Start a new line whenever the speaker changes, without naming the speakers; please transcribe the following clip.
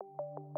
you